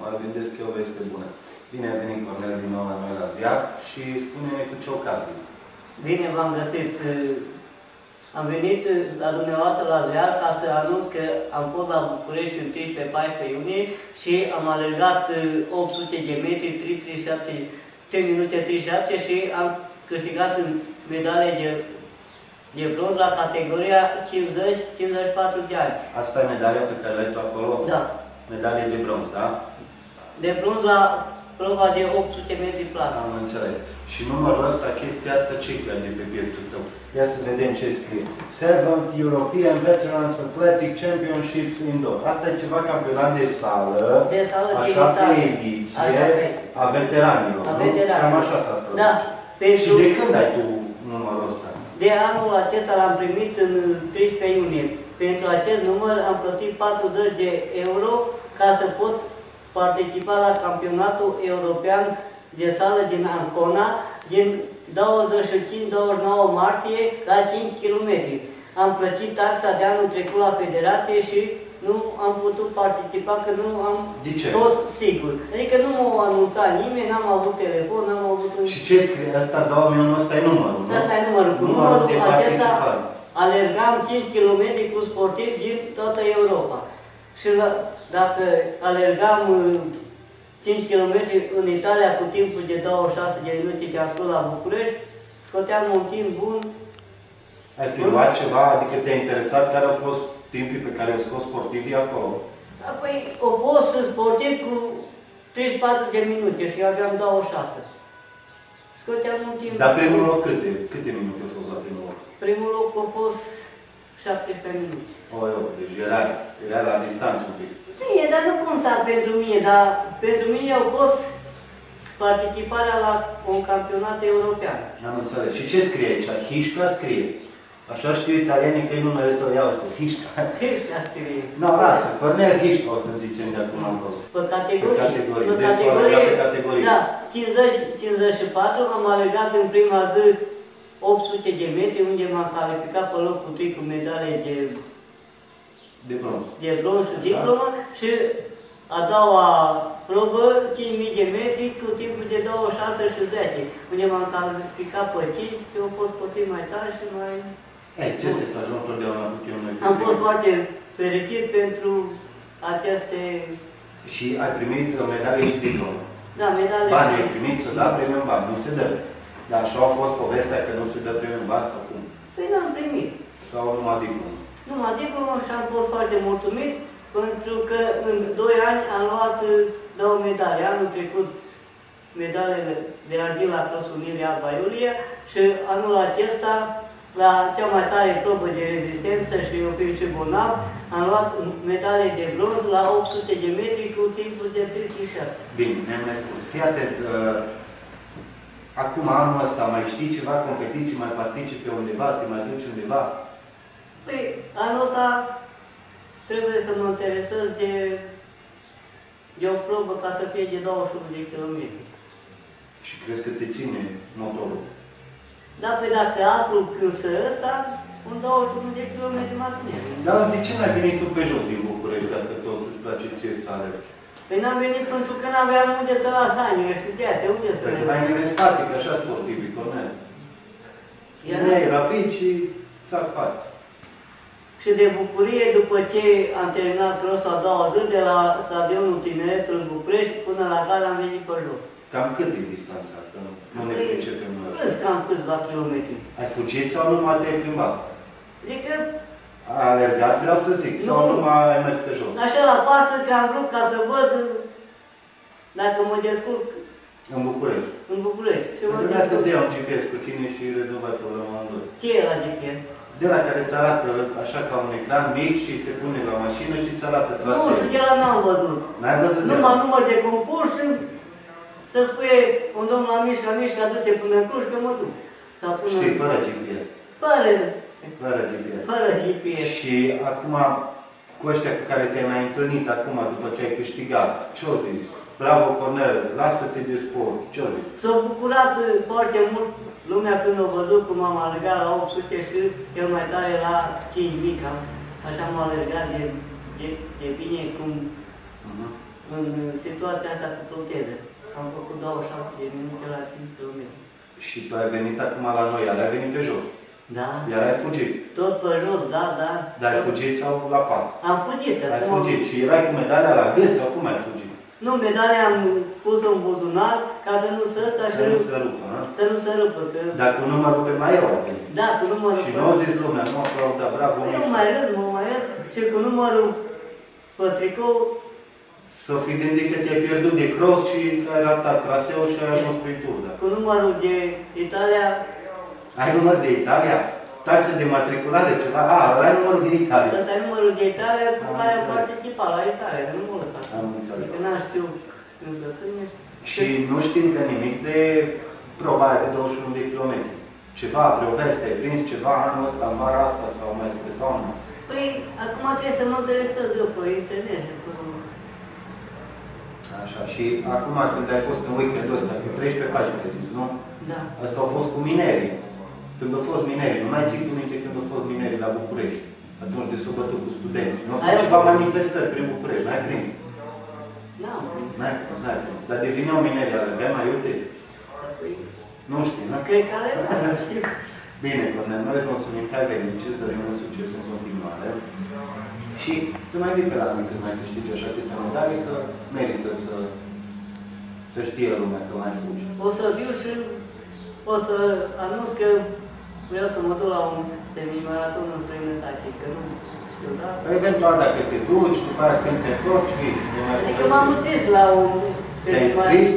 mă gândesc că e o veste bună. Bine ai venit, Cornel, din nou la noi la ziar și spune-ne cu ce ocazie. Bine v-am găsit. Am venit la dumneavoastră la ziar ca să anunț că am fost la București în 13-14 iunie și am alergat 800 de metri, 337, 3 minute 37 și am câștigat medalie de, de bronz la categoria 50-54 de ani. Asta e medalia pe care ai tu acolo? Da. Medalie de bronz, da? De bronz la prova de 800 metri plat. Am înțeles. Și numărul ăsta, chestia asta, ce de pe pieptul tău? Ia să vedem ce scrie. Seventh European Veterans Athletic Championships Indoor. Asta e ceva campionat de sală, De sală așa digitală. pe ediție, Așa pe. a veteranilor, A nu? veteranilor. Cam așa s-a produs. Da. Și Pentru, de când ai tu numărul ăsta? De anul acesta l-am primit în 13 iunie. Pentru acest număr am plătit 40 de euro ca să pot participa la campionatul european de sală din Ancona din 25-29 martie la 5 km. Am plătit taxa de anul trecut la federație și nu am putut participa că nu am De ce? fost sigur. Adică nu m-a anunțat nimeni, n-am avut telefon, n-am avut... un- Și ce scrie? Asta 2001, ăsta e numărul, nu? Asta e numărul. Cu Numărul de numărul acesta participare. alergam 5 km cu sportivi din toată Europa. Și la, dacă alergam uh, 5 km în Italia cu timpul de 26 de minute ce am spus la București, scoteam un timp bun. Ai filmat ceva? Adică te-a interesat care au fost timpii pe care au scos sportivii acolo? Apoi au fost sportiv cu 34 de minute și eu aveam 26. Scoteam un timp Dar primul bun. loc câte? Câte minute a fost la primul loc? Primul loc a fost 17 minute. O, eu, deci era, era la distanță un pic. Bine, dar nu conta pentru mine, dar pentru mine au fost participarea la un campionat european. Am înțeles. Și ce scrie aici? Hișca scrie. Așa știu italienii că e numele tău, ia uite, Hișca. Ăștia scrie. Nu, lasă, Cornel Hișca o să zicem de acum încolo. Pe categorie. Pe categorie. Deci s-au alergat pe categorie. Da, 50-54 am alergat în prima zi 800 de metri, unde m-am calificat pe locul 3 cu medalie de, De bronz. de bronz și Așa. diplomă și a doua probă, 5000 de metri cu timpul de 26 și 10, unde m-am calificat pe 5 și au fost puțin mai tare și mai... Ei, ce se face? Nu totdeauna cu tine mai Am fost foarte fericit pentru aceste, Și ai primit o medalie și diplomă. da, medale. Bani ai primit, să da premiu în bani, nu se dă. Dar așa a fost povestea că nu se dă premiu în bani sau cum? Păi n-am primit. Sau numai diplomă. Numai diplomă și am fost foarte mulțumit pentru că în 2 ani am luat uh, două medale. Anul trecut medalele de argint la Cross Unirii Alba Iulia și anul acesta la cea mai tare probă de rezistență și oprim și bolnav, am luat medale de bronz la 800 de metri cu timpul de 37. Bine, ne-am mai spus. Fii atent, uh, acum anul ăsta mai știi ceva competiții, mai participe undeva, te mai duci undeva? Păi, anul ăsta trebuie să mă interesez de, de o probă ca să fie de 21 de kilometri. Și crezi că te ține motorul? Dar pe dacă aflu cârsă ăsta, un 21 de kilometri mai bine. Dar de ce n-ai venit tu pe jos din București, dacă tot îți place ție să alergi? Păi n-am venit pentru că n-aveam unde să las ani, și de de unde să Păi le mai în static, așa sportivii, Cornel. Era- Era rapid și țac faci. Și de bucurie, după ce am terminat crossul a doua zi, de la stadionul Tineretul în București până la gara am venit pe jos. Cam cât e distanța? Că nu, nu ne Păi, pricepem noi. Plus cam câțiva kilometri. Ai fugit sau numai te-ai plimbat? Adică, Ai alergat, vreau să zic, sau Nu. numai ai mers pe jos? așa la pasă că am vrut ca să văd dacă mă descurc În București. în București. Și mă Trebuia să-ți descurc. iau un GPS cu tine și rezolvai problema în doi. Ce e la GPS? De la care îți arată așa ca un ecran mic și se pune la mașină și îți arată Nu, traseul. și de la n-am văzut. N-ai văzut de Numai număr de concurs și să spune un domn la mișca, mișca, du-te până în Cluj, că mă duc. Sau până... Știi, fără GPS. Fără, Fără GPS. fără GPS. Și acum, cu ăștia cu care te-ai mai întâlnit acum, după ce ai câștigat, ce-au zis? Bravo, Cornel, lasă-te de sport. Ce-au zis? S-a bucurat uh, foarte mult lumea când a văzut cum am alergat la 800 și cel mai tare la 5000, cam așa am alergat de, de, de bine cum Uh-huh. în situația asta cu proteze. Am făcut 27 de minute la 5 km. Și tu ai venit acum la noi, iar ai venit pe jos. Da? Iar ai fugit. Tot pe jos, da, da. Dar ai fugit sau la pas? Am fugit. Ai acum- fugit și erai cu medalia la gât sau cum ai fugit? Nu, medalia am pus-o în buzunar ca să nu se ăsta Să și nu se rupă, nu? să nu se rupă. Că... Dar cu numărul pe mai eu ai venit. Da, cu numărul... Și nu au zis lumea, nu aplauda, bravo, Păi mișto. nu mai râd, mă mai râd. Și cu numărul pe tricou, Să fi gândit că te-ai pierdut de cross și ai ratat traseul și ai ajuns pe tur, da. cu numărul de Italia, Ai număr de Italia? Taxă de matriculare, ceva? A, ai numărul de Italia. ăsta e numărul de Italia cu Am care am înțeles. participat la Italia, nu mă lăsa. Am înțeles. Adică n-am știut însă când ești. Și nu știm că nimic de proba aia de 21 de kilometri. Ceva, vreo veste, ai prins ceva anul ăsta, în vara asta sau mai spre toamnă? Păi, acum trebuie să mă interesez eu pe internet și cu... Așa, și acum când ai fost în weekendul ăsta, pe 13 pagini ai zis, nu? Da. Asta au fost cu minerii. Când au fost minerii, nu mai ții tu minte când au fost minerii la București? Atunci de s-au bătut cu studenții. Nu au fost Ai ceva auzit? manifestări prin București, n-ai prins? N-am prins. N-ai prins, n-ai prins. Dar devineau mineri ale abia mai iute? Păi, Nu știi, nu? cred că are, da, nu știu. Bine, Cornel, noi îți mulțumim că ai venit și îți dorim mult succes în continuare. Și să mai vii pe la noi când mai câștigi așa câte medalii, că merită să, să știe lumea că mai fugi. O să viu și o să anunț că vreau să mă duc la un semi-maraton în străinătate, că nu știu, da? Eventual dacă te duci, după aia când te întorci, vii. și te mai Adică povestim. m-am înscris la un Te-ai înscris?